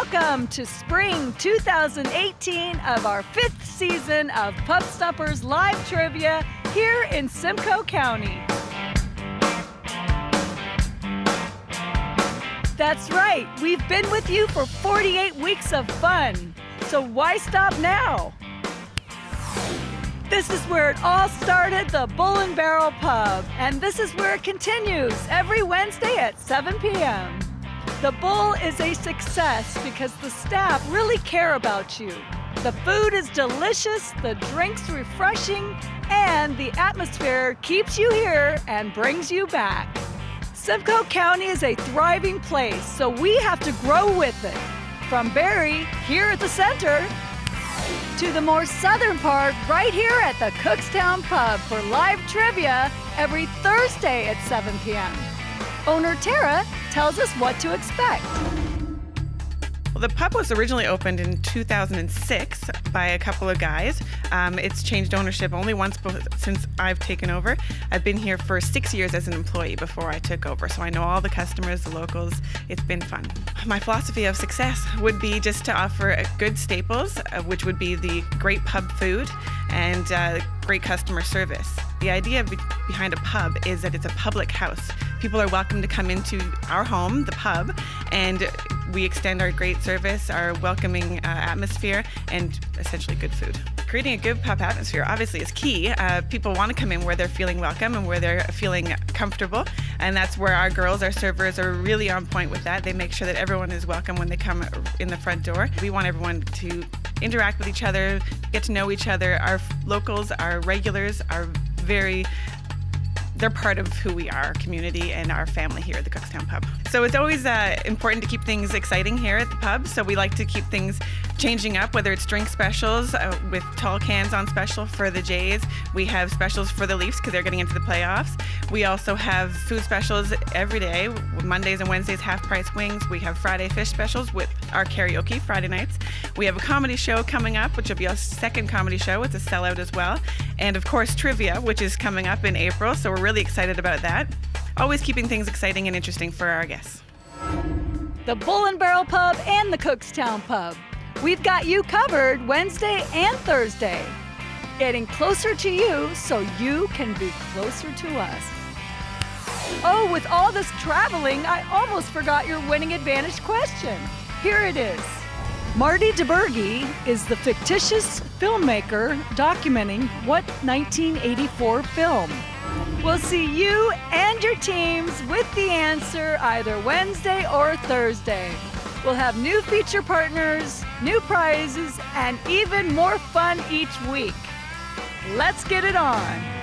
Welcome to spring 2018 of our fifth season of Pub Stumpers Live Trivia here in Simcoe County. That's right, we've been with you for 48 weeks of fun. So why stop now? This is where it all started, the Bull and Barrel Pub, and this is where it continues every Wednesday at 7 p.m. The Bull is a success because the staff really care about you. The food is delicious, the drinks refreshing, and the atmosphere keeps you here and brings you back. Simcoe County is a thriving place, so we have to grow with it. From Barrie, here at the center, to the more southern part, right here at the Cookstown Pub for live trivia every Thursday at 7 p.m. Owner Tara tells us what to expect. Well, the pub was originally opened in 2006 by a couple of guys. Um, it's changed ownership only once since I've taken over. I've been here for six years as an employee before I took over, so I know all the customers, the locals. It's been fun. My philosophy of success would be just to offer good staples, uh, which would be the great pub food and uh, great customer service. The idea behind a pub is that it's a public house. People are welcome to come into our home, the pub, and we extend our great service, our welcoming uh, atmosphere, and essentially good food. Creating a good pub atmosphere obviously is key. Uh, people want to come in where they're feeling welcome and where they're feeling comfortable, and that's where our girls, our servers, are really on point with that. They make sure that everyone is welcome when they come in the front door. We want everyone to interact with each other, get to know each other. Our locals, our regulars are very they're part of who we are, community and our family here at the Cookstown Pub. So it's always uh, important to keep things exciting here at the pub. So we like to keep things changing up, whether it's drink specials uh, with tall cans on special for the Jays. We have specials for the Leafs because they're getting into the playoffs. We also have food specials every day. Mondays and Wednesdays, half price wings. We have Friday fish specials with our karaoke Friday nights. We have a comedy show coming up, which will be our second comedy show. It's a sellout as well. And of course, trivia, which is coming up in April. So we're really excited about that. Always keeping things exciting and interesting for our guests. The Bull and Barrel Pub and the Cookstown Pub. We've got you covered Wednesday and Thursday. Getting closer to you so you can be closer to us. Oh, with all this traveling, I almost forgot your winning advantage question. Here it is. Marty DiBergi is the fictitious filmmaker documenting what 1984 film? We'll see you and your teams with the answer either Wednesday or Thursday. We'll have new feature partners, new prizes, and even more fun each week. Let's get it on.